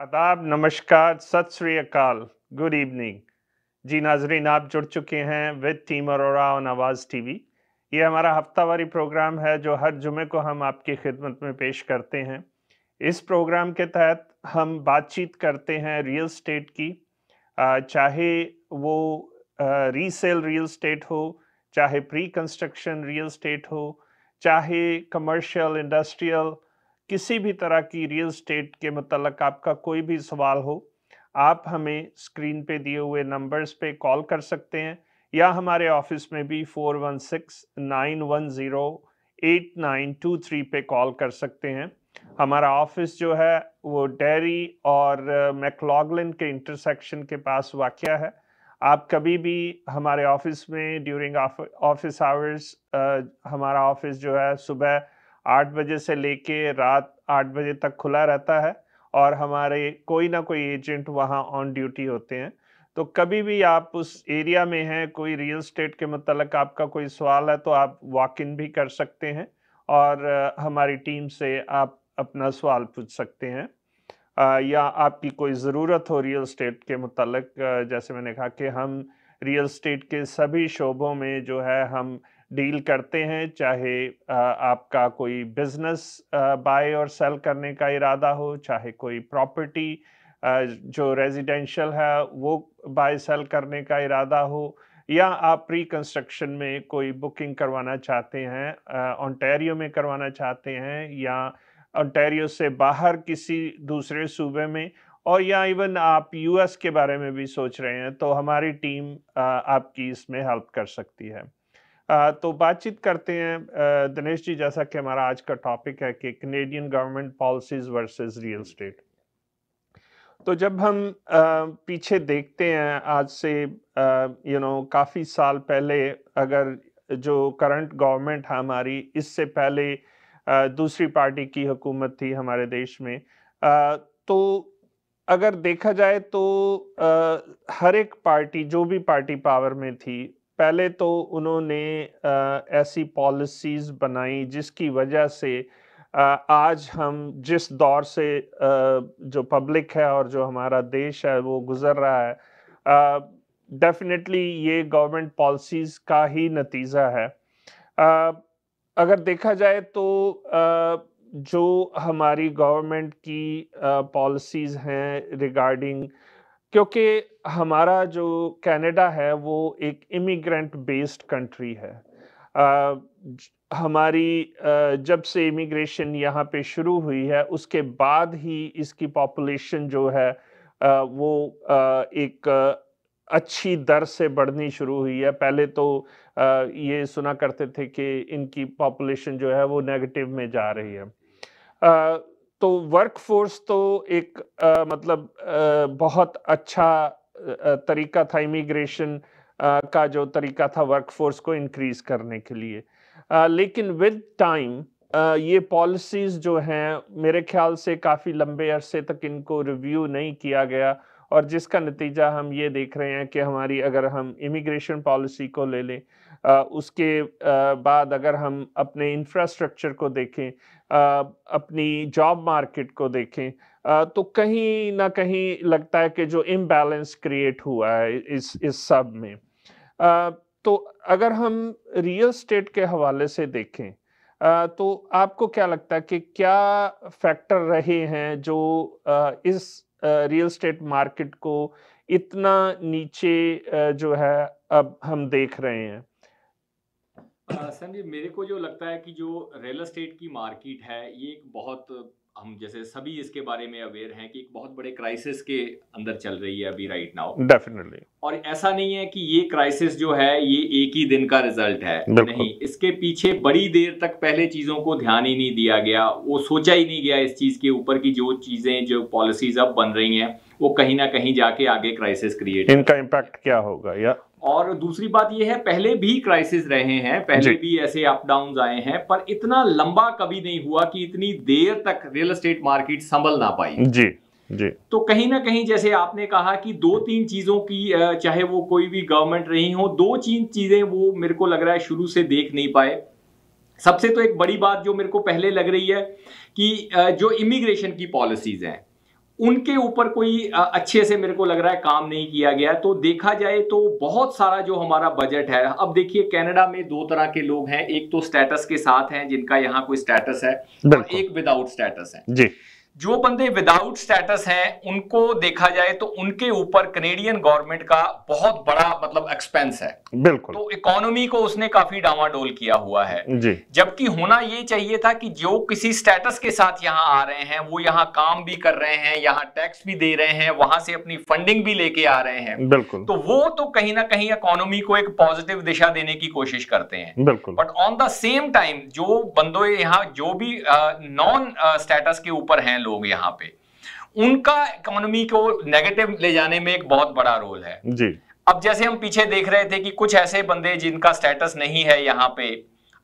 आदाब, नमस्कार, सत श्री अकाल। गुड इवनिंग जी नाजरीन, आप जुड़ चुके हैं with team Arora on Awaaz TV. ये हमारा हफ्तावारी प्रोग्राम है जो हर जुमे को हम आपकी खिदमत में पेश करते हैं। इस प्रोग्राम के तहत हम बातचीत करते हैं रियल स्टेट की। चाहे वो रीसेल रियल स्टेट हो, चाहे प्री कंस्ट्रक्शन रियल स्टेट हो, चाहे कमर्शियल, इंडस्ट्रियल किसी भी तरह की रियल स्टेट के मतलब आपका कोई भी सवाल हो, आप हमें स्क्रीन पे दिए हुए नंबर्स पे कॉल कर सकते हैं या हमारे ऑफ़िस में भी four one six nine one zero eight nine two three पे कॉल कर सकते हैं। हमारा ऑफ़िस जो है, वो डेरी और मैकलॉगलिन के इंटरसेक्शन के पास वाक़ है। आप कभी भी हमारे ऑफ़िस में ड्यूरिंग ऑफ़िस आवर्स हमारा ऑफ़िस जो है सुबह आठ बजे से लेके रात आठ बजे तक खुला रहता है और हमारे कोई ना कोई एजेंट वहाँ ऑन ड्यूटी होते हैं। तो कभी भी आप उस एरिया में हैं, कोई रियल स्टेट के मतलब आपका कोई सवाल है तो आप वॉक इन भी कर सकते हैं और हमारी टीम से आप अपना सवाल पूछ सकते हैं। या आपकी कोई ज़रूरत हो रियल स्टेट के मतलब जैसे मैंने कहा कि हम रियल स्टेट के सभी शोबों में जो है हम डील करते हैं, चाहे आपका कोई बिज़नेस बाय और सेल करने का इरादा हो, चाहे कोई प्रॉपर्टी जो रेजिडेंशियल है, वो बाय सेल करने का इरादा हो, या आप प्री कंस्ट्रक्शन में कोई बुकिंग करवाना चाहते हैं ऑन्टेरियो में करवाना चाहते हैं, या ऑन्टेरियो से बाहर किसी दूसरे सूबे में, और या इवन आप यूएस के बारे में भी सोच रहे हैं तो हमारी टीम आपकी इसमें हेल्प कर सकती है। तो बातचीत करते हैं दिनेश जी, जैसा कि हमारा आज का टॉपिक है कि Canadian government policies versus real estate तो जब हम पीछे देखते हैं, आज से यू नो काफ़ी साल पहले अगर जो करंट गवर्नमेंट है हमारी, इससे पहले दूसरी पार्टी की हुकूमत थी हमारे देश में तो अगर देखा जाए तो हर एक पार्टी जो भी पार्टी पावर में थी पहले तो उन्होंने ऐसी पॉलिसीज़ बनाई जिसकी वजह से आज हम जिस दौर से जो पब्लिक है और जो हमारा देश है वो गुज़र रहा है डेफिनेटली ये गवर्नमेंट पॉलिसीज़ का ही नतीजा है। अगर देखा जाए तो जो हमारी गवर्नमेंट की पॉलिसीज़ हैं रिगार्डिंग क्योंकि हमारा जो कनाडा है वो एक इमिग्रेंट बेस्ड कंट्री है। आ, हमारी आ, जब से इमिग्रेशन यहाँ पे शुरू हुई है उसके बाद ही इसकी पॉपुलेशन जो है आ, वो आ, एक अच्छी दर से बढ़नी शुरू हुई है। पहले तो आ, ये सुना करते थे कि इनकी पॉपुलेशन जो है वो नेगेटिव में जा रही है। आ, तो वर्कफोर्स तो एक आ, मतलब आ, बहुत अच्छा तरीका था इमिग्रेशन का जो तरीका था वर्कफोर्स को इंक्रीज करने के लिए। आ, लेकिन विद टाइम ये पॉलिसीज़ जो हैं मेरे ख्याल से काफ़ी लंबे अरसे तक इनको रिव्यू नहीं किया गया और जिसका नतीजा हम ये देख रहे हैं कि हमारी अगर हम इमिग्रेशन पॉलिसी को ले लें उसके बाद अगर हम अपने इंफ्रास्ट्रक्चर को देखें अपनी जॉब मार्केट को देखें तो कहीं ना कहीं लगता है कि जो इम्बैलेंस क्रिएट हुआ है इस इस सब में। तो अगर हम रियल स्टेट के हवाले से देखें तो आपको क्या लगता है कि क्या फैक्टर रहे हैं जो इस रियल स्टेट मार्केट को इतना नीचे जो है अब हम देख रहे हैं? संजय मेरे को जो लगता है कि जो रियल एस्टेट की मार्केट है ये एक बहुत हम जैसे सभी इसके बारे में अवेयर हैं कि एक बहुत बड़े क्राइसिस के अंदर चल रही है अभी राइट नाउ डेफिनेटली और ऐसा नहीं है कि ये क्राइसिस जो है ये एक ही दिन का रिज़ल्ट है। नहीं इसके पीछे बड़ी देर तक पहले चीज़ों को ध्यान ही नहीं दिया गया वो सोचा ही नहीं गया इस चीज़ के ऊपर की जो चीज़ें जो पॉलिसीज़ अब बन रही हैं वो कहीं ना कहीं जाके आगे क्राइसिस क्रिएट इनका इम्पैक्ट क्या होगा या और दूसरी बात यह है पहले भी क्राइसिस रहे हैं पहले भी ऐसे अप डाउन आए हैं पर इतना लंबा कभी नहीं हुआ कि इतनी देर तक रियल एस्टेट मार्केट संभल ना पाई। जी जी। तो कहीं ना कहीं जैसे आपने कहा कि दो तीन चीज़ों की चाहे वो कोई भी गवर्नमेंट रही हो दो तीन चीज़ें वो मेरे को लग रहा है शुरू से देख नहीं पाए। सबसे तो एक बड़ी बात जो मेरे को पहले लग रही है कि जो इमिग्रेशन की पॉलिसीज़ हैं उनके ऊपर कोई अच्छे से मेरे को लग रहा है काम नहीं किया गया। तो देखा जाए तो बहुत सारा जो हमारा बजट है अब देखिए कनाडा में दो तरह के लोग हैं। एक तो स्टेटस के साथ हैं जिनका यहाँ कोई स्टेटस है और एक विदाउट स्टेटस है। जी। जो बंदे विदाउट स्टेटस हैं उनको देखा जाए तो उनके ऊपर कनेडियन गवर्नमेंट का बहुत बड़ा मतलब एक्सपेंस है। बिल्कुल। तो इकोनॉमी को उसने काफ़ी डावाडोल किया हुआ है। जी। जबकि होना ये चाहिए था कि जो किसी स्टेटस के साथ यहाँ आ रहे हैं वो यहाँ काम भी कर रहे हैं यहाँ टैक्स भी दे रहे हैं वहाँ से अपनी फंडिंग भी लेके आ रहे हैं। बिल्कुल। तो वो तो कहीं ना कहीं इकोनॉमी को एक पॉजिटिव दिशा देने की कोशिश करते हैं। बिल्कुल। But on the same time जो बंदो यहाँ जो भी नॉन स्टेटस के ऊपर हैं लोग यहाँ पे। उनका इकोनॉमी को नेगेटिव ले जाने में एक बहुत बड़ा रोल है। जी। अब जैसे हम पीछे देख रहे थे कि कुछ ऐसे बंदे जिनका स्टेटस नहीं है यहाँ पे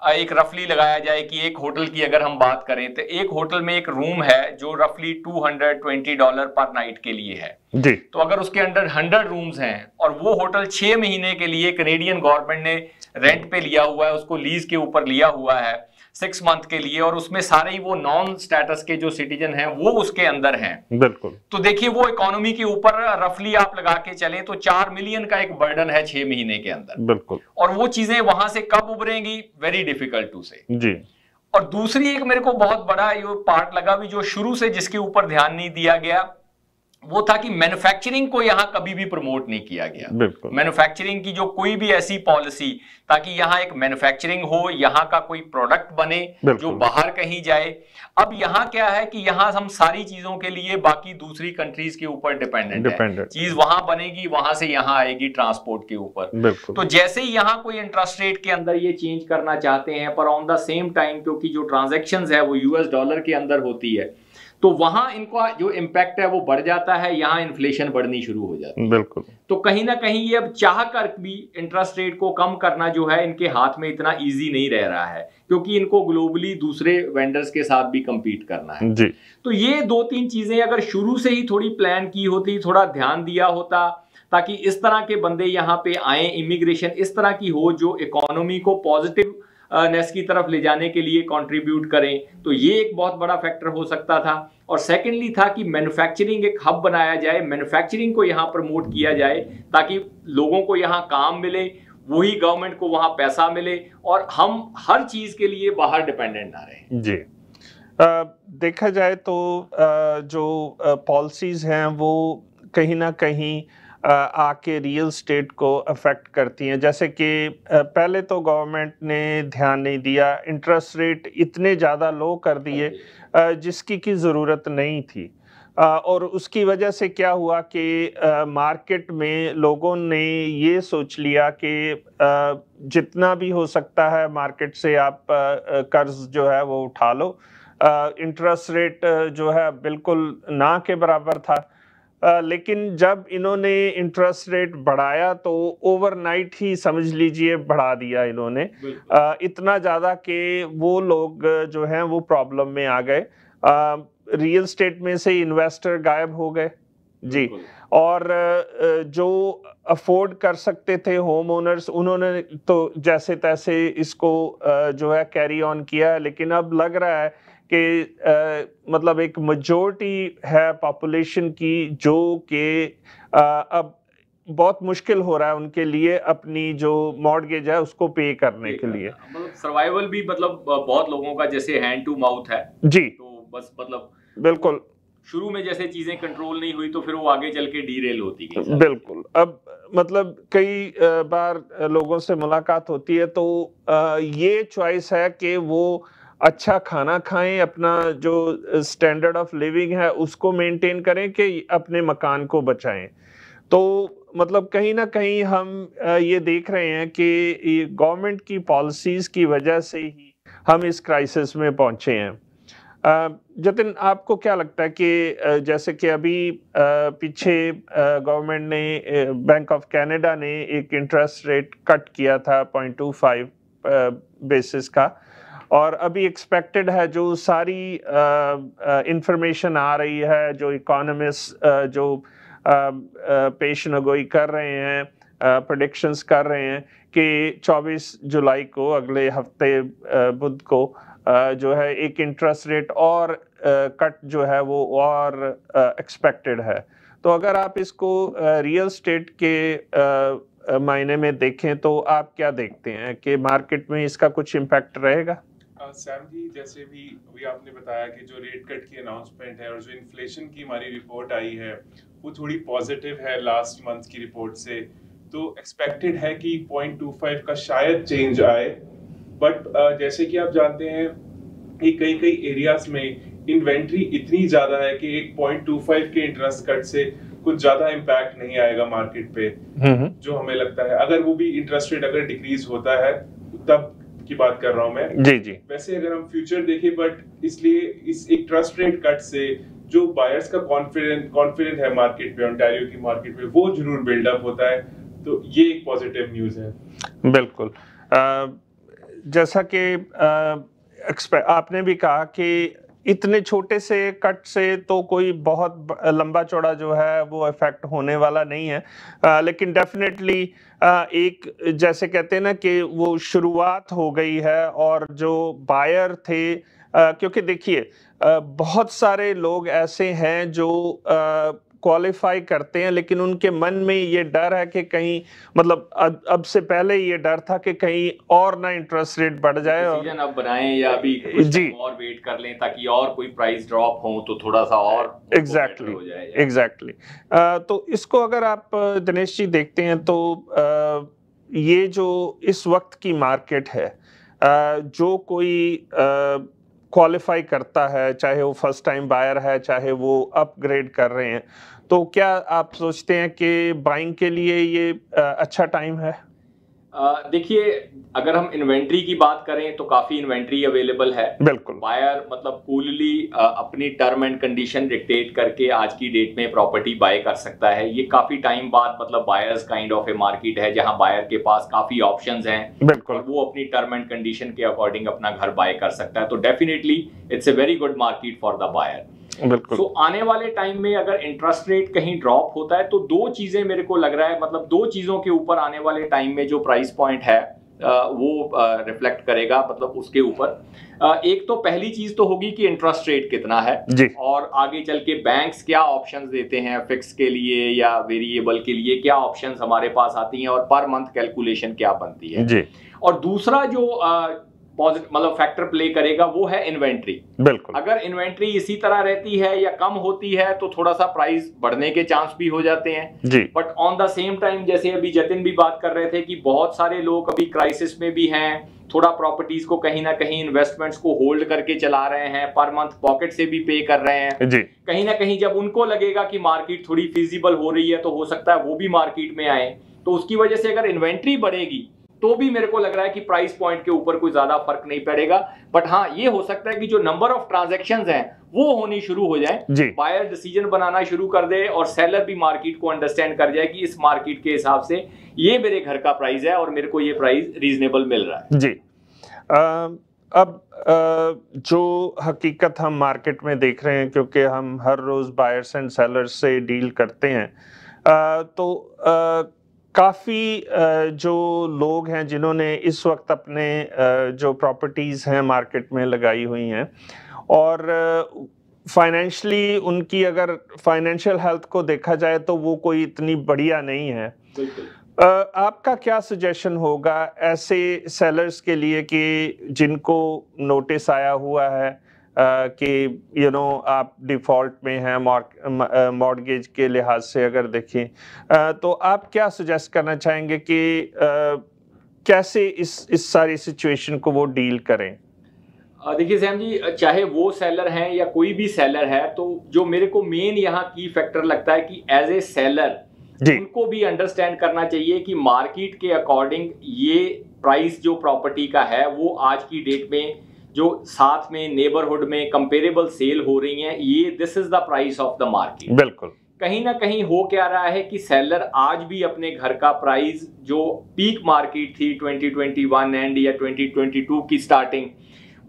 एक रफली लगाया जाए कि एक होटल की अगर हम बात करें तो एक होटल में एक रूम है जो रफली 220 डॉलर पर नाइट के लिए है। जी। तो अगर उसके अंडर 100 रूम्स हैं और वो होटल छह महीने के लिए कनेडियन गवर्नमेंट ने रेंट पे लिया हुआ है उसको लीज के ऊपर लिया हुआ है सिक्स मंथ के लिए और उसमें सारे ही वो नॉन स्टेटस के जो सिटीजन हैं वो उसके अंदर हैं। बिल्कुल। तो देखिए वो इकोनॉमी के ऊपर रफली आप लगा के चले तो चार मिलियन का एक बर्डन है छह महीने के अंदर। बिल्कुल। और वो चीज़ें वहाँ से कब उभरेंगी? वेरी डिफ़िकल्ट टू से जी। और दूसरी एक मेरे को बहुत बड़ा ये पार्ट लगा भी जो शुरू से जिसके ऊपर ध्यान नहीं दिया गया वो था कि मैन्युफैक्चरिंग को यहाँ कभी भी प्रमोट नहीं किया गया। मैन्युफैक्चरिंग की जो कोई भी ऐसी पॉलिसी ताकि यहाँ एक मैन्युफैक्चरिंग हो यहाँ का कोई प्रोडक्ट बने जो बाहर कहीं जाए। अब यहाँ क्या है कि यहाँ हम सारी चीज़ों के लिए बाकी दूसरी कंट्रीज़ के ऊपर डिपेंडेंट है। चीज़ वहाँ बनेगी वहाँ से यहाँ आएगी ट्रांसपोर्ट के ऊपर। तो जैसे ही यहाँ कोई इंटरेस्ट रेट के अंदर ये चेंज करना चाहते हैं पर ऑन द सेम टाइम क्योंकि जो ट्रांजेक्शन है वो यूएस डॉलर के अंदर होती है तो वहाँ इनका जो इम्पैक्ट है वो बढ़ जाता है यहाँ इन्फ्लेशन बढ़नी शुरू हो जाती है। बिल्कुल। तो कहीं ना कहीं ये अब चाह कर भी इंटरेस्ट रेट को कम करना जो है इनके हाथ में इतना इजी नहीं रह रहा है क्योंकि इनको ग्लोबली दूसरे वेंडर्स के साथ भी कम्पीट करना है। जी। तो ये दो तीन चीज़ें अगर शुरू से ही थोड़ी प्लान की होती थोड़ा ध्यान दिया होता ताकि इस तरह के बंदे यहाँ पे आए इमिग्रेशन इस तरह की हो जो इकोनॉमी को पॉजिटिव नेस की तरफ़ ले जाने के लिए कंट्रीब्यूट करें। तो ये एक बहुत बड़ा फैक्टर हो सकता था। और सेकेंडली था कि मैन्युफैक्चरिंग एक हब बनाया जाए मैन्युफैक्चरिंग को यहाँ प्रमोट किया जाए ताकि लोगों को यहाँ काम मिले वही गवर्नमेंट को वहाँ पैसा मिले और हम हर चीज़ के लिए बाहर डिपेंडेंट ना रहे। जी। आ, देखा जाए तो आ, जो पॉलिसीज़ हैं वो कहीं ना कहीं आके रियल स्टेट को अफेक्ट करती हैं। जैसे कि पहले तो गवर्नमेंट ने ध्यान नहीं दिया इंटरेस्ट रेट इतने ज़्यादा लो कर दिए जिसकी की ज़रूरत नहीं थी। और उसकी वजह से क्या हुआ कि मार्केट में लोगों ने ये सोच लिया कि जितना भी हो सकता है मार्केट से आप कर्ज जो है वो उठा लो। इंटरेस्ट रेट जो है बिल्कुल ना के बराबर था। लेकिन जब इन्होंने इंटरेस्ट रेट बढ़ाया तो ओवरनाइट ही समझ लीजिए बढ़ा दिया इन्होंने। आ, इतना ज़्यादा कि वो लोग जो हैं वो प्रॉब्लम में आ गए। रियल स्टेट में से इन्वेस्टर गायब हो गए। जी। और जो अफोर्ड कर सकते थे होम ओनर्स उन्होंने तो जैसे तैसे इसको जो है कैरी ऑन किया। लेकिन अब लग रहा है कि मतलब एक मेजोरिटी है पॉपुलेशन की जो कि अब बहुत मुश्किल हो रहा है उनके लिए अपनी जो मॉडगेज है उसको पे करने के लिए। मतलब सर्वाइवल भी मतलब बहुत लोगों का जैसे हैंड टू माउथ है। जी। तो बस मतलब बिल्कुल। शुरू में जैसे चीज़ें कंट्रोल नहीं हुई तो फिर वो आगे चल के डीरेल होती है बिल्कुल। अब मतलब कई बार लोगों से मुलाकात होती है तो ये चॉइस है कि वो अच्छा खाना खाएँ, अपना जो स्टैंडर्ड ऑफ़ लिविंग है, उसको मेंटेन करें कि अपने मकान को बचाएँ। तो मतलब कहीं ना कहीं हम ये देख रहे हैं कि गवर्नमेंट की पॉलिसीज़ की वजह से ही हम इस क्राइसिस में पहुँचे हैं। जतिन, आपको क्या लगता है कि जैसे कि अभी पीछे गवर्नमेंट ने बैंक ऑफ़ कनाडा ने एक इंटरेस्ट रेट कट किया था पॉइंट टू फाइव बेसिस का। और अभी एक्सपेक्टेड है जो सारी इंफॉर्मेशन आ रही है, जो इकोनॉमिस्ट जो पेश नगोई कर रहे हैं प्रडिक्शंस कर रहे हैं कि 24 जुलाई को, अगले हफ़्ते बुध को जो है एक इंटरेस्ट रेट और कट जो है वो और एक्सपेक्टेड है। तो अगर आप इसको रियल स्टेट के मायने में देखें तो आप क्या देखते हैं? कि मार्केट में इसका कुछ इम्पैक्ट रहेगा? सैम जी जैसे भी अभी आपने बताया कि जो रेट कट की अनाउंसमेंट है और जो इन्फ्लेशन की हमारी रिपोर्ट आई है वो थोड़ी पॉजिटिव है लास्ट मंथ की रिपोर्ट से। तो एक्सपेक्टेड है कि 0.25 का शायद चेंज आए। बट जैसे कि आप जानते हैं कि कई कई एरियाज़ में इन्वेंट्री इतनी ज़्यादा है कि एक 0.25 के इंटरेस्ट कट से कुछ ज़्यादा इम्पैक्ट नहीं आएगा मार्केट पे। हम्म। जो हमें लगता है अगर वो भी इंटरेस्ट रेट अगर डिक्रीज होता है तब की बात कर रहा हूँ मैं। जी जी। वैसे अगर हम फ्यूचर देखें बट इसलिए इस एक ट्रस्ट रेट कट से जो बायर्स का कॉन्फिडेंस कॉन्फिडेंस है मार्केट पे ऑन्टारियो की मार्केट में वो ज़रूर बिल्डअप होता है। तो ये एक पॉजिटिव न्यूज़ है। बिल्कुल। आ, जैसा कि आपने भी कहा कि इतने छोटे से कट से तो कोई बहुत लंबा चौड़ा जो है वो इफ़ेक्ट होने वाला नहीं है। आ, लेकिन डेफिनेटली एक जैसे कहते हैं ना कि वो शुरुआत हो गई है और जो बायर थे क्योंकि देखिए बहुत सारे लोग ऐसे हैं जो क्वालिफाई करते हैं लेकिन उनके मन में ये डर है कि कहीं मतलब अब, अब से पहले ये डर था कि कहीं और ना इंटरेस्ट रेट बढ़ जाए और अब बनाएँ या अभी जी। और वेट कर लें ताकि और कोई प्राइस ड्रॉप हो तो थोड़ा सा और एग्जैक्टली एग्जैक्टली तो इसको अगर आप दिनेश जी देखते हैं तो आ, ये जो इस वक्त की मार्केट है आ, जो कोई क्वालिफाई करता है, चाहे वो फ़र्स्ट टाइम बायर है, चाहे वो अपग्रेड कर रहे हैं। तो क्या आप सोचते हैं कि बाइंग के लिए ये अच्छा टाइम है? देखिए अगर हम इन्वेंट्री की बात करें तो काफ़ी इन्वेंट्री अवेलेबल है। बिल्कुल। बायर मतलब कूलली अपनी टर्म एंड कंडीशन डिक्टेट करके आज की डेट में प्रॉपर्टी बाय कर सकता है। ये काफ़ी टाइम बाद मतलब buyers kind of a market है जहाँ बायर के पास काफ़ी ऑप्शंस हैं। बिल्कुल। वो अपनी टर्म एंड कंडीशन के अकॉर्डिंग अपना घर बाय कर सकता है। तो definitely it's a very good market for the buyer बिल्कुल तो आने वाले टाइम में अगर इंटरेस्ट रेट कहीं ड्रॉप होता है तो दो चीज़ें मेरे को लग रहा है मतलब दो चीज़ों के ऊपर आने वाले टाइम में जो प्राइस पॉइंट है वो रिफ्लेक्ट करेगा मतलब उसके ऊपर एक तो पहली चीज़ तो होगी कि इंटरेस्ट रेट कितना है जी। और आगे चल के बैंक्स क्या ऑप्शंस देते हैं फिक्स के लिए या वेरिएबल के लिए क्या ऑप्शंस हमारे पास आती हैं और पर मंथ कैलकुलेशन क्या बनती है जी। और दूसरा जो मतलब फैक्टर प्ले करेगा वो है इन्वेंट्री बिल्कुल। अगर इन्वेंट्री इसी तरह रहती है या कम होती है तो थोड़ा सा प्राइस बढ़ने के चांस भी हो जाते हैं. जी। But on the same time जैसे अभी जतिन भी बात कर रहे थे कि बहुत सारे लोग अभी क्राइसिस में भी हैं थोड़ा प्रॉपर्टीज़ को कहीं ना कहीं इन्वेस्टमेंट्स को होल्ड करके चला रहे हैं पर मंथ पॉकेट से भी पे कर रहे हैं. जी। कहीं ना कहीं जब उनको लगेगा कि मार्केट थोड़ी फिजिबल हो रही है तो हो सकता है वो भी मार्केट में आए. तो उसकी वजह से अगर इन्वेंट्री बढ़ेगी तो भी मेरे को लग रहा है कि प्राइस पॉइंट के ऊपर कोई ज़्यादा फ़र्क नहीं पड़ेगा। बट हाँ ये हो सकता है कि जो नंबर ऑफ़ ट्रांजेक्शन हैं वो होनी शुरू हो जाए। बायर डिसीज़न बनाना शुरू कर दे और सेलर भी मार्केट को अंडरस्टैंड कर जाए कि इस मार्केट के हिसाब से ये मेरे घर का प्राइस है और मेरे को ये प्राइस रीजनेबल मिल रहा है। जी। आ, अब आ, जो हकीकत हम मार्केट में देख रहे हैं क्योंकि हम हर रोज बायर्स एंड सेलर्स से डील करते हैं आ, तो आ, काफ़ी जो लोग हैं जिन्होंने इस वक्त अपने जो प्रॉपर्टीज़ हैं मार्केट में लगाई हुई हैं और फाइनेंशली उनकी अगर फाइनेंशियल हेल्थ को देखा जाए तो वो कोई इतनी बढ़िया नहीं है। आपका क्या सजेशन होगा ऐसे सेलर्स के लिए कि जिनको नोटिस आया हुआ है कि यू नो आप डिफ़ॉल्ट में हैं मॉडगेज के लिहाज से अगर देखें। तो आप क्या सजेस्ट करना चाहेंगे कि कैसे इस इस सारी सिचुएशन को वो डील करें? देखिए सैम जी चाहे वो सेलर हैं या कोई भी सेलर है तो जो मेरे को मेन यहाँ की फैक्टर लगता है कि एज ए सेलर उनको भी अंडरस्टैंड करना चाहिए कि मार्केट के अकॉर्डिंग ये प्राइस जो प्रॉपर्टी का है वो आज की डेट में जो साथ में नेबरहुड में कंपेरेबल सेल हो रही हैं ये this is the price of the market बिल्कुल। कहीं ना कहीं हो क्या रहा है कि सेलर आज भी अपने घर का प्राइस जो पीक मार्केट थी 2021 एंड या 2022 की स्टार्टिंग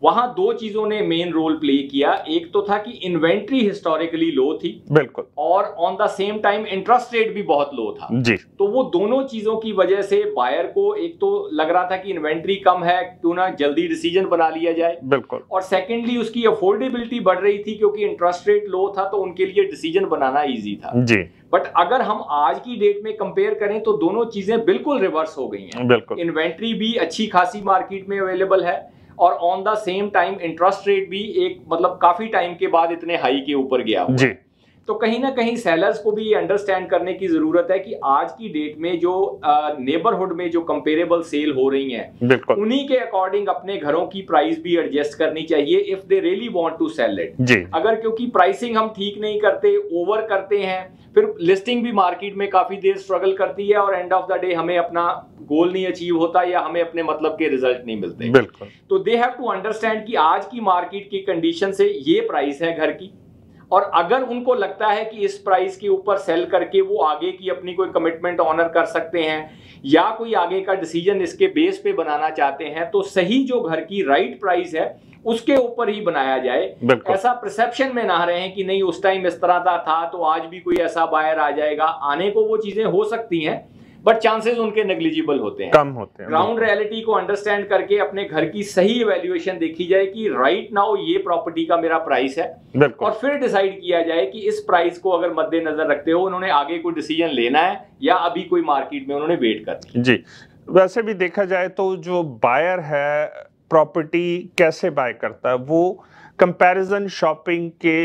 वहाँ दो चीज़ों ने मेन रोल प्ले किया। एक तो था कि इन्वेंट्री हिस्टोरिकली लो थी बिल्कुल। और on the same time interest rate भी बहुत लो था। जी। तो वो दोनों चीज़ों की वजह से बायर को एक तो लग रहा था कि इन्वेंट्री कम है क्यों ना जल्दी डिसीज़न बना लिया जाए। बिल्कुल। और सेकेंडली उसकी अफोर्डेबिलिटी बढ़ रही थी क्योंकि इंटरेस्ट रेट लो था तो उनके लिए डिसीज़न बनाना ईजी था। जी। बट अगर हम आज की डेट में कंपेयर करें तो दोनों चीज़ें बिल्कुल रिवर्स हो गई हैं। बिल्कुल। इन्वेंट्री भी अच्छी खासी मार्केट में अवेलेबल है। और on the same time interest rate भी एक मतलब काफ़ी टाइम के बाद इतने हाई के ऊपर गया जी। तो कहीं ना कहीं सेलर्स को भी ये अंडरस्टैंड करने की ज़रूरत है कि आज की डेट में जो नेबरहुड में जो कंपेरेबल सेल हो रही हैं उन्हीं के अकॉर्डिंग अपने घरों की प्राइस भी एडजस्ट करनी चाहिए if they really want to sell it अगर क्योंकि प्राइसिंग हम ठीक नहीं करते ओवर करते हैं फिर लिस्टिंग भी मार्केट में काफ़ी देर स्ट्रगल करती है और एंड ऑफ़ द डे हमें अपना गोल नहीं अचीव होता या हमें अपने मतलब के रिज़ल्ट नहीं मिलते। तो दे हैव टू अंडरस्टैंड कि आज की मार्केट की कंडीशन से ये प्राइस है घर की। और अगर उनको लगता है कि इस प्राइस के ऊपर सेल करके वो आगे की अपनी कोई कमिटमेंट ऑनर कर सकते हैं या कोई आगे का डिसीज़न इसके बेस पे बनाना चाहते हैं तो सही जो घर की राइट प्राइस है उसके ऊपर ही बनाया जाए। ऐसा परसेप्शन में ना रहे कि नहीं उस टाइम इस तरह का था तो आज भी कोई ऐसा बायर आ जाएगा। आने को वो चीज़ें हो सकती हैं बट चांसेस उनके नेग्लिजिबल होते हैं। कम होते हैं ग्राउंड रियलिटी को अंडरस्टैंड करके अपने घर की सही इवेल्युएशन देखी जाए कि राइट नाउ ये प्रॉपर्टी का मेरा प्राइस है। और फिर डिसाइड किया जाए कि इस प्राइस को अगर मद्देनजर रखते हो उन्होंने आगे कोई डिसीज़न लेना है या अभी कोई मार्केट में उन्होंने वेट करनी जी। वैसे भी देखा जाए तो जो बायर है प्रॉपर्टी कैसे बाय करता है वो कंपैरिजन शॉपिंग के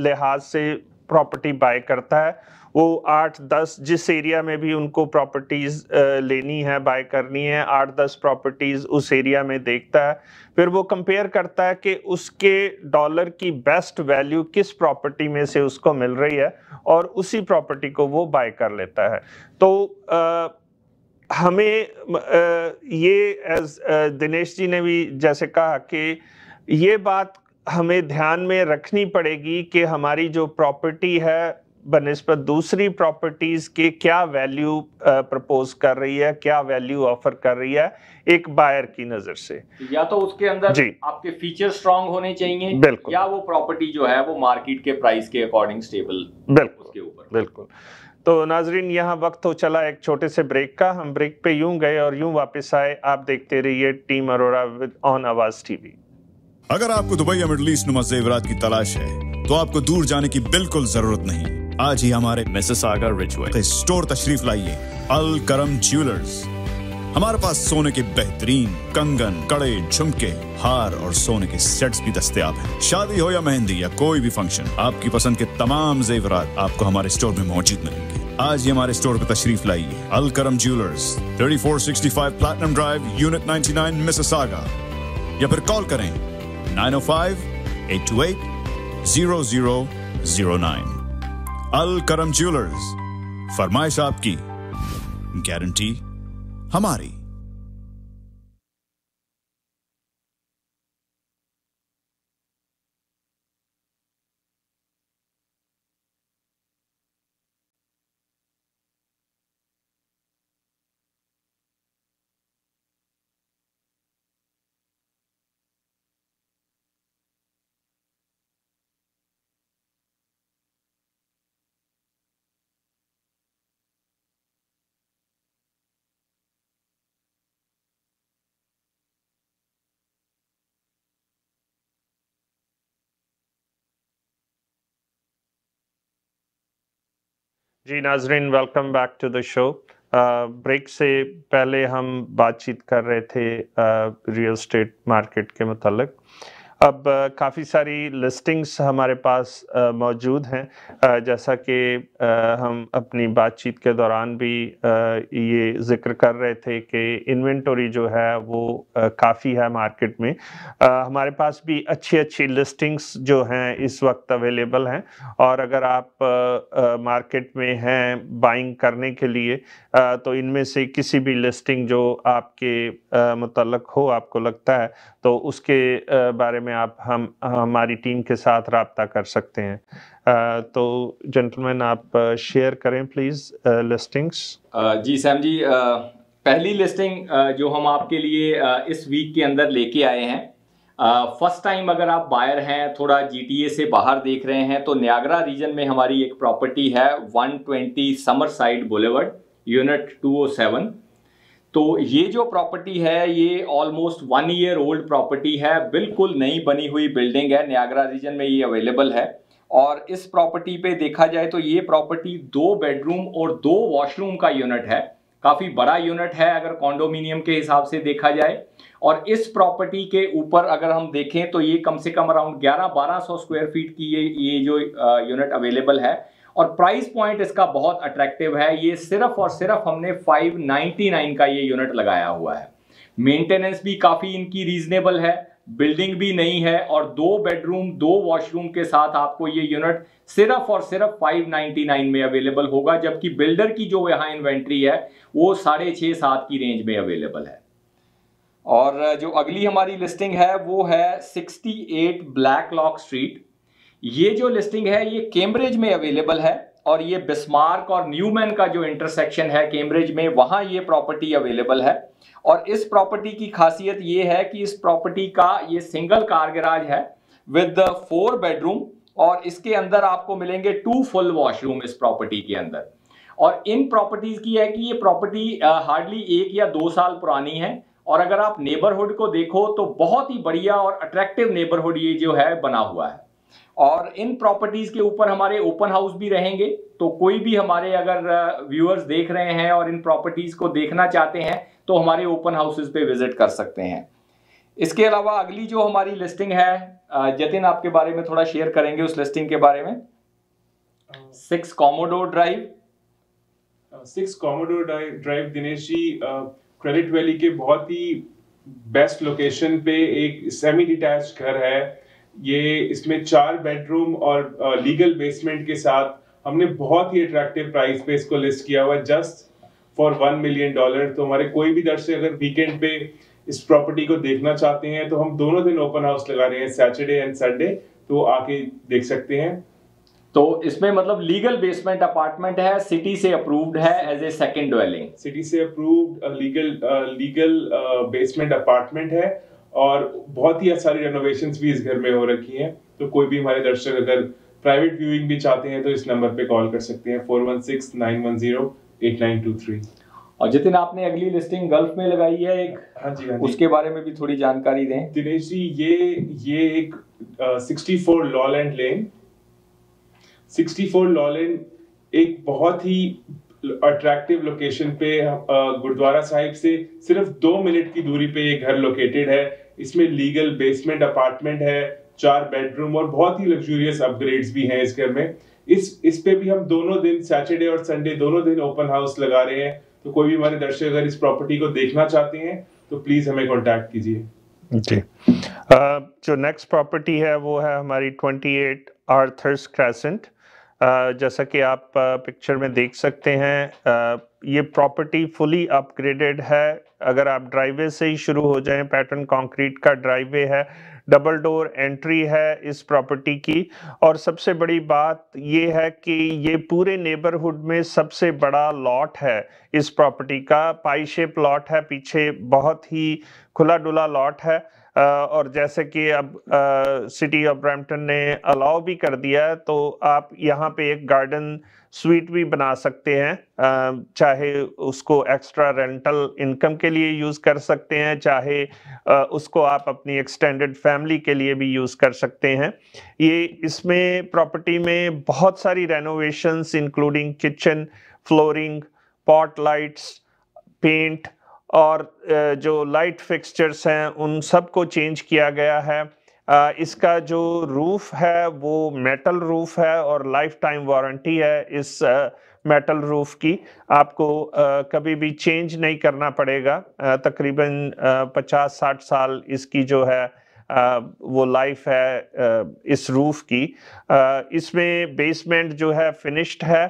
लिहाज से प्रॉपर्टी बाय करता है। वो आठ दस जिस एरिया में भी उनको प्रॉपर्टीज़ लेनी है बाय करनी है आठ दस प्रॉपर्टीज़ उस एरिया में देखता है। फिर वो कंपेयर करता है कि उसके डॉलर की बेस्ट वैल्यू किस प्रॉपर्टी में से उसको मिल रही है और उसी प्रॉपर्टी को वो बाय कर लेता है। तो अ, हमें ये एज दिनेश जी ने भी जैसे कहा कि ये बात हमें ध्यान में रखनी पड़ेगी कि हमारी जो प्रॉपर्टी है बनस्पत दूसरी प्रॉपर्टीज़ के क्या वैल्यू प्रपोज कर रही है क्या वैल्यू ऑफ़र कर रही है एक बायर की नज़र से। या तो उसके अंदर जी। आपके फीचर स्ट्रांग होने चाहिए बिल्कुल। या वो प्रॉपर्टी जो है वो मार्केट के प्राइस के अकॉर्डिंग स्टेबल बिल्कुल उसके ऊपर। बिल्कुल। तो नाजरीन यहाँ वक्त हो चला एक छोटे से ब्रेक का। हम ब्रेक पे यूँ गए और यूँ वापस आए। आप देखते रहिए team Arora with on Awaaz TV अगर आपको दुबई या मिडल ईस्ट नुमा जेवरात की तलाश है तो आपको दूर जाने की बिल्कुल ज़रूरत नहीं। आज ही हमारे Mississauga Ridgeway. स्टोर तशरीफ़ लाइए। अल करम ज्वेलर्स। हमारे पास सोने के बेहतरीन कंगन कड़े झुमके हार और सोने के सेट्स भी दस्तियाब हैं। शादी हो या मेहंदी या कोई भी फ़ंक्शन आपकी पसंद के तमाम जेवरात आपको हमारे स्टोर में मौजूद मिलेंगे। आज ही हमारे स्टोर पर तशरीफ़ लाइए। Al Karam jewellers 3465 platinum drive unit 99 Mississauga या फिर कॉल करें 905 828 0009 अल करम ज्वेलर्स फरमाइश आपकी गारंटी हमारी। जी, Nazreen welcome back to the show break से पहले हम बातचीत कर रहे थे रियल स्टेट मार्केट के मतलब अब काफ़ी सारी लिस्टिंग्स हमारे पास मौजूद हैं। जैसा कि हम अपनी बातचीत के दौरान भी ये ज़िक्र कर रहे थे कि इन्वेंटरी जो है वो काफ़ी है मार्केट में। हमारे पास भी अच्छी अच्छी लिस्टिंग्स जो हैं इस वक्त अवेलेबल हैं। और अगर आप मार्केट में हैं बाइंग करने के लिए तो इनमें से किसी भी लिस्टिंग जो आपके मुतल्लक हो, आपको लगता है तो उसके बारे में आप, हम, हमारी टीम के साथ रबता कर सकते हैं। तो जेंटलमैन आप शेयर करें प्लीज़ लिस्टिंग्स जी सैम जी पहली लिस्टिंग जो हम आपके लिए इस वीक के अंदर लेके आए हैं फ़र्स्ट टाइम अगर आप बायर हैं, थोड़ा जीटीए से बाहर देख रहे हैं तो न्यागरा रीजन में हमारी एक प्रॉपर्टी है 120 समर साइड बुलेवर्ड यूनिट 207 तो ये जो प्रॉपर्टी है, ये almost one year old property है, बिल्कुल नई बनी हुई बिल्डिंग है न्यागरा रीजन में ये अवेलेबल है। और इस प्रॉपर्टी पे देखा जाए तो ये प्रॉपर्टी दो बेडरूम और दो वॉशरूम का यूनिट है। काफ़ी बड़ा यूनिट है अगर कॉन्डोमिनियम के हिसाब से देखा जाए। और इस प्रॉपर्टी के ऊपर अगर हम देखें तो ये कम से कम अराउंड 11-1200 स्क्वायर फीट की ये ये जो यूनिट अवेलेबल है। और प्राइस पॉइंट इसका बहुत अट्रैक्टिव है। ये सिर्फ़ और सिर्फ़ हमने 599 का ये यूनिट लगाया हुआ है। मेंटेनेंस भी काफ़ी इनकी रीजनेबल है। बिल्डिंग भी नहीं है और दो बेडरूम दो वॉशरूम के साथ आपको ये यूनिट सिर्फ़ और सिर्फ़ 599 में अवेलेबल होगा, जबकि बिल्डर की जो यहाँ इन्वेंट्री है, वो साढ़े छः सात की रेंज में अवेलेबल है। और जो अगली हमारी लिस्टिंग है, वो है 68 ब्लैक लॉक स्ट्रीट ये जो लिस्टिंग है, ये कैम्ब्रिज में अवेलेबल है और ये बिस्मार्क और न्यूमैन का जो इंटरसेक्शन है कैम्ब्रिज में, वहाँ ये प्रॉपर्टी अवेलेबल है। और इस प्रॉपर्टी की खासियत ये है कि इस प्रॉपर्टी का ये सिंगल कार गैराज है विद फोर बेडरूम और इसके अंदर आपको मिलेंगे टू फुल वॉशरूम इस प्रॉपर्टी के अंदर। और इन प्रॉपर्टीज़ की है कि ये प्रॉपर्टी हार्डली एक या दो साल पुरानी है और अगर आप नेबरहुड को देखो तो बहुत ही बढ़िया और अट्रैक्टिव नेबरहुड ये जो है बना हुआ है। और इन प्रॉपर्टीज़ के ऊपर हमारे ओपन हाउस भी रहेंगे। तो कोई भी हमारे अगर व्यूअर्स देख रहे हैं और इन प्रॉपर्टीज़ को देखना चाहते हैं तो हमारे ओपन हाउसेज पे विज़िट कर सकते हैं। इसके अलावा अगली जो हमारी लिस्टिंग है जतिन आपके बारे में थोड़ा शेयर करेंगे उस लिस्टिंग के बारे में। Six Commodore drive six Commodore drive Dinesh ji Credit Valley के बहुत ही बेस्ट लोकेशन पे एक सेमी डिटैच घर है। ये इसमें चार बेडरूम और लीगल बेसमेंट के साथ हमने बहुत ही अट्रैक्टिव प्राइस पे इसको लिस्ट किया हुआ just for one million dollar तो हमारे कोई भी दर्शक अगर वीकेंड पे इस प्रॉपर्टी को देखना चाहते हैं तो हम दोनों दिन ओपन हाउस लगा रहे हैं सैटरडे एंड संडे तो आके देख सकते हैं। तो इसमें मतलब लीगल बेसमेंट अपार्टमेंट है सिटी से अप्रूव्ड है as a second dwelling city से approved legal legal basement apartment है। और बहुत ही सारी रेनोवेशन भी इस घर में हो रखी हैं। तो कोई भी हमारे दर्शक अगर प्राइवेट व्यूइंग भी चाहते हैं तो इस नंबर पे कॉल कर सकते हैं four one six nine one zero eight nine two three और जितिन आपने अगली लिस्टिंग गल्फ में लगाई है एक। हाँ जी हाँ जी। उसके बारे में भी थोड़ी जानकारी दें। दिनेश जी ये ये एक sixty four Lowland lane sixty four Lowland एक बहुत ही अट्रैक्टिव लोकेशन पे गुरुद्वारा साहिब से सिर्फ़ दो मिनट की दूरी पे ये घर लोकेटेड है। इसमें लीगल बेसमेंट अपार्टमेंट है, चार बेडरूम और बहुत ही लग्जूरियस अपग्रेड्स भी हैं इस घर में। इस इस पे भी हम दोनों दिन सैटरडे और संडे दोनों दिन ओपन हाउस लगा रहे हैं। तो कोई भी हमारे दर्शक अगर इस प्रॉपर्टी को देखना चाहते हैं तो प्लीज़ हमें कॉन्टैक्ट कीजिए। जी। जो नेक्स्ट प्रॉपर्टी है, वो है हमारी 28 आर्थर्स क्रेसेंट जैसा कि आप पिक्चर में देख सकते हैं ये प्रॉपर्टी फुली अपग्रेडेड है। अगर आप ड्राइवे से ही शुरू हो जाएँ पैटर्न कंक्रीट का ड्राइवे है डबल डोर एंट्री है इस प्रॉपर्टी की। और सबसे बड़ी बात ये है कि ये पूरे नेबरहुड में सबसे बड़ा लॉट है इस प्रॉपर्टी का। पाई शेप लॉट है, पीछे बहुत ही खुला डुला लॉट है और जैसे कि अब सिटी ऑफ़ ब्रैम्पटन ने अलाउ भी कर दिया है तो आप यहाँ पे एक गार्डन स्वीट भी बना सकते हैं चाहे उसको एक्स्ट्रा रेंटल इनकम के लिए यूज़ कर सकते हैं, चाहे उसको आप अपनी एक्सटेंडेड फैमिली के लिए भी यूज़ कर सकते हैं। ये इसमें प्रॉपर्टी में बहुत सारी renovations including kitchen flooring pot lights paint और जो लाइट फिक्सचर्स हैं, उन सबको चेंज किया गया है। इसका जो रूफ है, वो मेटल रूफ है और लाइफ टाइम वारंटी है इस मेटल रूफ की। आपको कभी भी चेंज नहीं करना पड़ेगा। तकरीबन पचास साठ साल इसकी जो है वो लाइफ है इस रूफ की। इसमें बेसमेंट जो है फिनिश्ड है।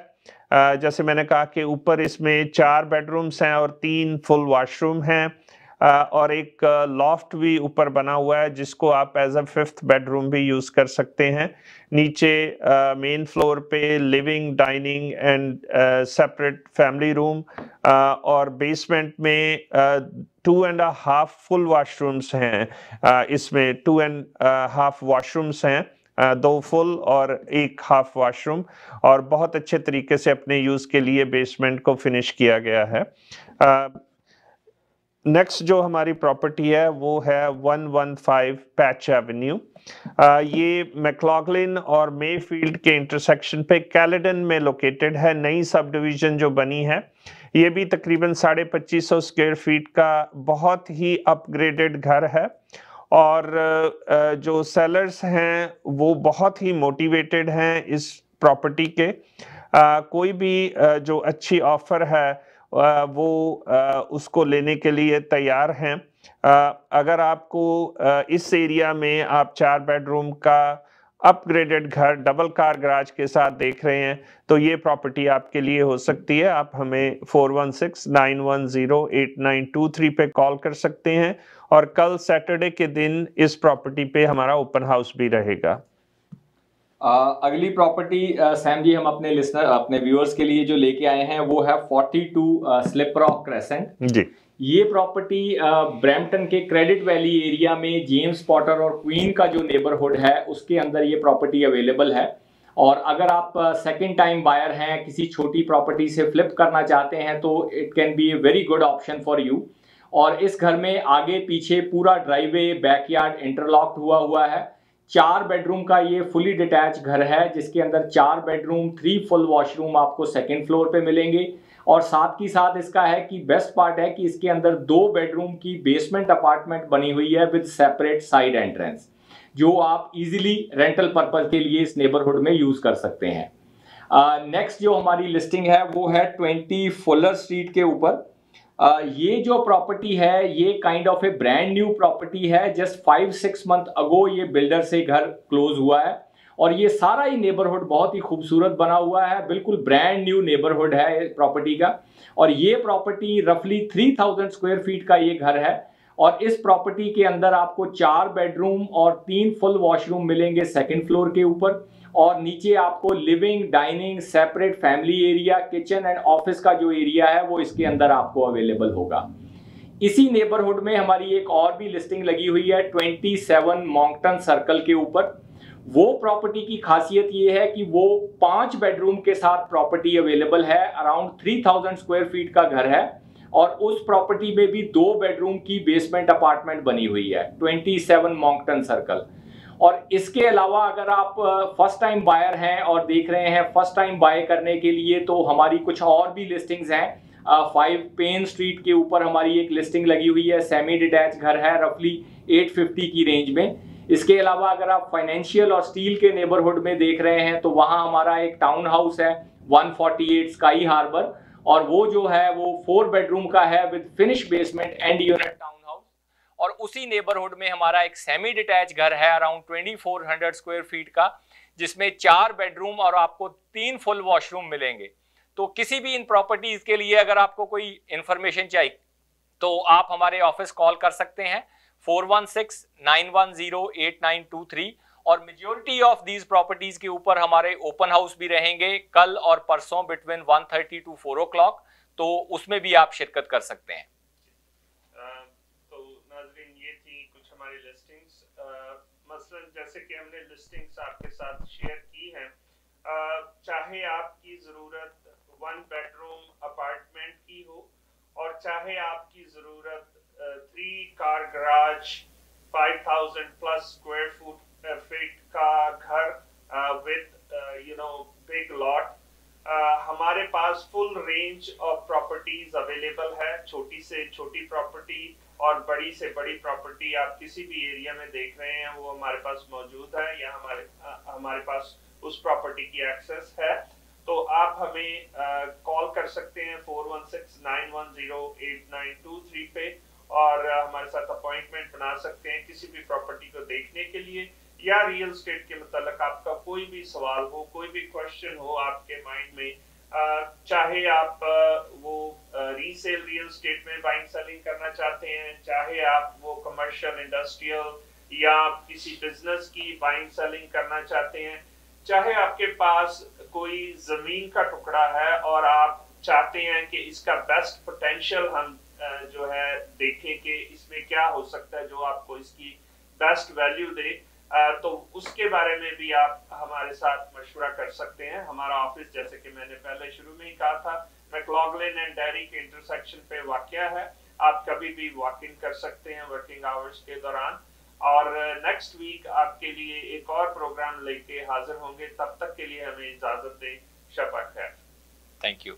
जैसे मैंने कहा कि ऊपर इसमें चार बेडरूम्स हैं और तीन फुल वॉशरूम हैं। और एक लॉफ्ट भी ऊपर बना हुआ है, जिसको आप एज अ फिफ्थ बेडरूम भी यूज़ कर सकते हैं। नीचे मेन फ्लोर पे living dining and separate family room और बेसमेंट में two and half full washrooms हैं। इसमें टू एंड हाफ़ वॉशरूम्स हैं। दो फुल और एक हाफ़ वॉशरूम और बहुत अच्छे तरीके से अपने यूज़ के लिए बेसमेंट को फिनिश किया गया है। नेक्स्ट जो हमारी प्रॉपर्टी है, वो है 115 पैच एवेन्यू ये मैकलॉगलिन और मे फ़ील्ड के इंटरसेक्शन पे कैलेडन में लोकेटेड है, नई सब डिवीज़न जो बनी है। ये भी तकरीबन साढ़े पच्चीस सौ स्क्वेयर फीट का बहुत ही अपग्रेडेड घर है। और जो सेलर्स हैं, वो बहुत ही मोटिवेटेड हैं इस प्रॉपर्टी के। कोई भी जो अच्छी ऑफ़र है वो उसको लेने के लिए तैयार हैं। अगर आपको इस एरिया में आप चार बेडरूम का अपग्रेडेड घर, डबल कार गराज के साथ देख रहे हैं तो ये प्रॉपर्टी आपके लिए हो सकती है। आप हमें four one six nine one zero eight nine two three पे कॉल कर सकते हैं और कल सैटरडे के दिन इस प्रॉपर्टी पे हमारा ओपन हाउस भी रहेगा। अगली प्रॉपर्टी सैम जी हम अपने लिसनर अपने व्यूअर्स के लिए जो लेके आए हैं वो है 42 स्लिप रॉक क्रेसेंट। जी। ये प्रॉपर्टी ब्रैम्पटन के क्रेडिट वैली एरिया में जेम्स पॉटर और क्वीन का जो नेबरहुड है उसके अंदर ये प्रॉपर्टी अवेलेबल है। और अगर आप सेकेंड टाइम बायर हैं किसी छोटी प्रॉपर्टी से फ्लिप करना चाहते हैं तो it can be a very good option for you और इस घर में आगे पीछे पूरा ड्राइवे बैकयार्ड इंटरलॉक्ड हुआ हुआ है। चार बेडरूम का ये फुली डिटैच घर है जिसके अंदर चार बेडरूम थ्री फुल वॉशरूम आपको सेकेंड फ्लोर पे मिलेंगे। और साथ ही साथ इसका है कि बेस्ट पार्ट है कि इसके अंदर दो बेडरूम की बेसमेंट अपार्टमेंट बनी हुई है विद सेपरेट साइड एंट्रेंस जो आप इजीली रेंटल पर्पज के लिए इस नेबरहुड में यूज़ कर सकते हैं। नेक्स्ट uh, जो हमारी लिस्टिंग है वो है ट्वेंटी फुलर स्ट्रीट के ऊपर। ये जो प्रॉपर्टी है, ये kind of a brand new property है just five six month ago ये बिल्डर से घर क्लोज हुआ है और ये सारा ही नेबरहुड बहुत ही खूबसूरत बना हुआ है, बिल्कुल ब्रांड न्यू नेबरहुड है प्रॉपर्टी का और ये प्रॉपर्टी रफली थ्री थाउज़ेंड स्क्वायर फीट का ये घर है और इस प्रॉपर्टी के अंदर आपको चार बेडरूम और तीन फुल वॉशरूम मिलेंगे सेकेंड फ्लोर के ऊपर। और नीचे आपको living dining separate family area kitchen and office का जो एरिया है, वो इसके अंदर आपको अवेलेबल होगा। इसी नेबरहुड में हमारी एक और भी लिस्टिंग लगी हुई है 27 मॉन्गटन सर्कल के ऊपर। वो प्रॉपर्टी की खासियत ये है कि वो पाँच बेडरूम के साथ प्रॉपर्टी अवेलेबल है अराउंड 3000 स्क्वायर फीट का घर है, और उस प्रॉपर्टी में भी दो बेडरूम की बेसमेंट अपार्टमेंट बनी हुई है 27 मॉन्गटन सर्कल और इसके अलावा अगर आप फ़र्स्ट टाइम बायर हैं और देख रहे हैं फ़र्स्ट टाइम बाय करने के लिए तो हमारी कुछ और भी लिस्टिंग्स हैं। फाइव पेन स्ट्रीट के ऊपर हमारी एक लिस्टिंग लगी हुई है। सेमी डिटैच घर है रफली 850 की रेंज में। इसके अलावा अगर आप फाइनेंशियल और स्टील के नेबरहुड में देख रहे हैं तो वहाँ हमारा एक टाउन हाउस है 148 स्काई हार्बर और वो जो है, वो फोर बेडरूम का है with finish basement and unit town और उसी नेबरहुड में हमारा एक सेमी डिटैच घर है अराउंड 2400 स्क्वायर फीट का, जिसमें चार बेडरूम और आपको तीन फुल वॉशरूम मिलेंगे। तो किसी भी इन प्रॉपर्टीज़ के लिए अगर आपको कोई इंफॉर्मेशन चाहिए तो आप हमारे ऑफ़िस कॉल कर सकते हैं four one six nine one zero eight nine two three और मेजोरिटी ऑफ़ दीज प्रॉपर्टीज़ के ऊपर हमारे ओपन हाउस भी रहेंगे कल और परसों between one thirty to four o'clock तो उसमें भी आप शिरकत कर सकते हैं। मसलन जैसे कि हमने लिस्टिंग्स आपके साथ शेयर की हैं चाहे आपकी ज़रूरत वन बेडरूम अपार्टमेंट की हो और चाहे आपकी ज़रूरत three car garage 5000 plus square foot feet का घर with you know big lot हमारे पास full range of properties available है, छोटी से छोटी प्रॉपर्टी और बड़ी से बड़ी प्रॉपर्टी आप किसी भी एरिया में देख रहे हैं, वो हमारे पास मौजूद है या हमारे हमारे पास उस प्रॉपर्टी की एक्सेस है। तो आप हमें कॉल कर सकते हैं four one six nine one zero eight nine two three पे और हमारे साथ अपॉइंटमेंट बना सकते हैं किसी भी प्रॉपर्टी को देखने के लिए या रियल स्टेट के मतलब आपका कोई भी सवाल हो, कोई भी क्वेश्चन हो आपके माइंड में चाहे आप वो रीसेल रियल स्टेट में बाइंग सेलिंग करना चाहते हैं, चाहे आप वो कमर्शियल इंडस्ट्रियल या आप किसी बिज़नेस की बाइंग सेलिंग करना चाहते हैं, चाहे आपके पास कोई ज़मीन का टुकड़ा है और आप चाहते हैं कि इसका बेस्ट पोटेंशियल हम जो है, देखें कि इसमें क्या हो सकता है जो आपको इसकी बेस्ट वैल्यू दे तो उसके बारे में भी आप हमारे साथ मशवरा कर सकते हैं। हमारा ऑफ़िस, जैसे कि मैंने पहले शुरू में ही कहा था मैकलॉगलिन एंड डेरी के इंटरसेक्शन पे वाक़ है। आप कभी भी वॉक इन कर सकते हैं वर्किंग आवर्स के दौरान। और नेक्स्ट वीक आपके लिए एक और प्रोग्राम लेके हाजिर होंगे। तब तक के लिए हमें इजाज़त दें। शपथ है। Thank you